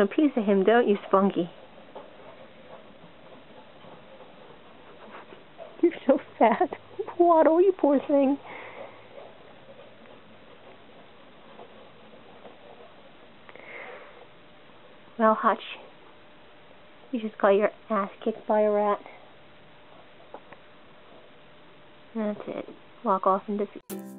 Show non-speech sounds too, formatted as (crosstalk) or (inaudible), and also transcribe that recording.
a piece of him, don't you, Spunky? (laughs) You're so fat. Waddle, you poor thing. Well, Hutch, you just got your ass kicked by a rat. That's it. Walk off and defeat.